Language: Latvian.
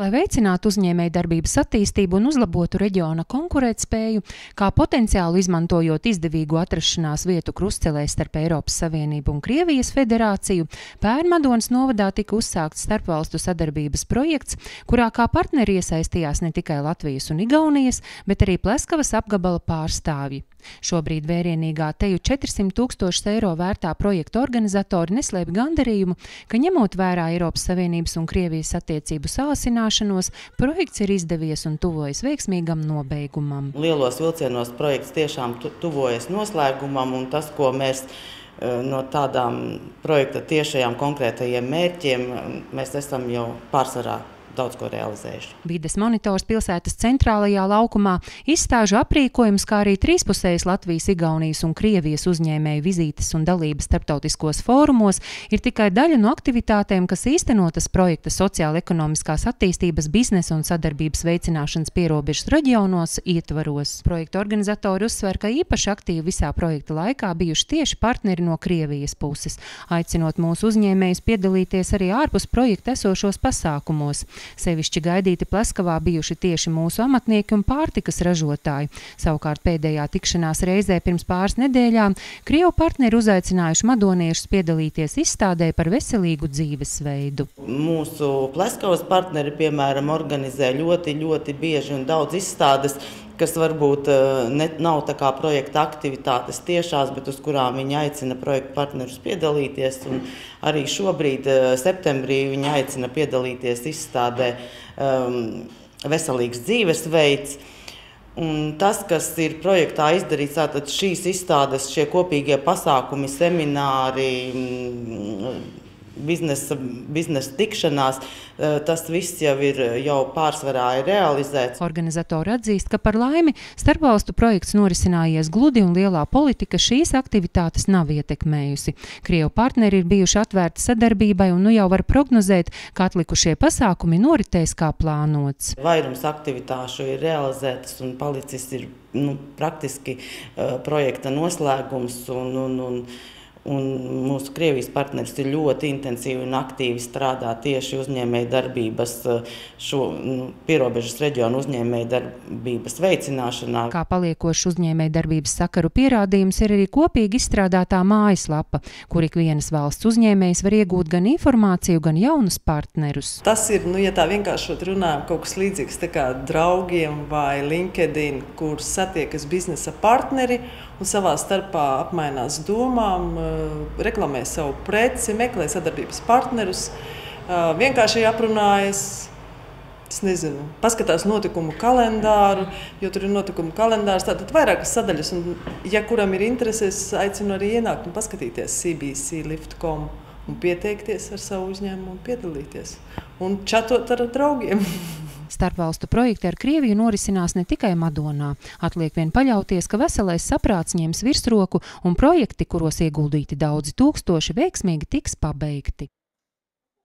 Lai veicinātu uzņēmēju darbības attīstību un uzlabotu reģiona konkurētspēju, kā potenciālu izmantojot izdevīgu atrašanās vietu krustcelē starp Eiropas Savienību un Krievijas federāciju, Pērnmadonas novadā tika uzsākts starpvalstu sadarbības projekts, kurā kā partneri iesaistījās ne tikai Latvijas un Igaunijas, bet arī Pleskavas apgabala pārstāvji. Šobrīd vērienīgā teju 400 tūkstošus eiro vērtā projekta organizatori neslēpj gandarījumu, ka ņemot vērā Eiropas Savienības un Krievijas attiecību sāsināšanu, samazināšanos, projekts ir izdevies un tuvojas veiksmīgam nobeigumam. Lielos vilcienos projekts tiešām tuvojas noslēgumam, un tas, ko mēs eh, no tādām projekta tiešajām konkrētajiem mērķiem, mēs esam jau pārsvarā daudz ko realizējuši. Vides monitors pilsētas centrālajā laukumā, izstāžu aprīkojums, kā arī trīspusējas Latvijas, Igaunijas un Krievijas uzņēmēju vizītes un dalības starptautiskos fórumos ir tikai daļa no aktivitātēm, kas īstenotas projekta sociāla-ekonomiskās attīstības, biznesa un sadarbības veicināšanas pierobežas reģionos ietvaros. Projekta organizatori uzsver, ka īpaši aktīvi visā projekta laikā bijuši tieši partneri no Krievijas puses, aicinot mūsu uzņēmējus piedalīties arī ārpus projekta esošos pasākumos. Sevišķi gaidīti Pleskavā bijuši tieši mūsu amatnieki un pārtikas ražotāji. Savukārt pēdējā tikšanās reizē pirms pāris nedēļām Krievu partneri uzaicinājuši madoniešus piedalīties izstādē par veselīgu dzīvesveidu. Mūsu Pleskavas partneri, piemēram, organizē ļoti, ļoti bieži un daudz izstādes kas varbūt eh, ne, nav tā kā projekta aktivitātes tiešās, bet uz kurām viņi aicina projektu partnerus piedalīties. Un arī šobrīd, eh, septembrī, viņi aicina piedalīties izstādē um, Veselīgs dzīvesveids. Un tas, kas ir projektā izdarīts, tātad šīs izstādes, šie kopīgie pasākumi, semināri, biznesa, biznesa tikšanās, eh, tas viss jau ir jau pārsvarā ir realizēts. Organizatori atzīst, ka par laimi starpvalstu projekts norisinājies gludi un lielā politika šīs aktivitātes nav ietekmējusi. Krievu partneri ir bijuši atvērti sadarbībai un nu jau var prognozēt, ka atlikušie pasākumi noritēs kā plānots. Vairums aktivitāšu ir realizētas un palicis ir nu, praktiski uh, projekta noslēgums. Un, un, un, Un mūsu Krievijas partneris ir ļoti intensīvi un aktīvi strādā tieši uzņēmējdarbības, šo nu, pierobežas reģionu uzņēmējdarbības veicināšanā. Kā paliekošs uzņēmējdarbības sakaru pierādījums ir arī kopīgi izstrādātā mājaslapa, kur ik vienas valsts uzņēmējs var iegūt gan informāciju, gan jaunus partnerus. Tas ir, nu, ja tā vienkāršot runājam, kaut kas līdzīgs kā draugiem vai LinkedIn, kur satiekas biznesa partneri un savā starpā apmainās domām Eh, reklamē savu preci, meklē sadarbības partnerus, eh, vienkārši aprunājas. Es nezinu, paskatās notikumu kalendāru, jo tur ir notikumu kalendārs. Tātad vairākas sadaļas, un, ja kuram ir intereses, aicinu arī ienākt un paskatīties CBC lift.com un pieteikties ar savu uzņēmumu un piedalīties. Un čatot ar draugiem. Starpvalstu projekti ar Krieviju norisinās ne tikai Madonā. Atliek vien paļauties, ka veselais saprāts ņems virsroku un projekti, kuros ieguldīti daudzi tūkstoši, veiksmīgi tiks pabeigti.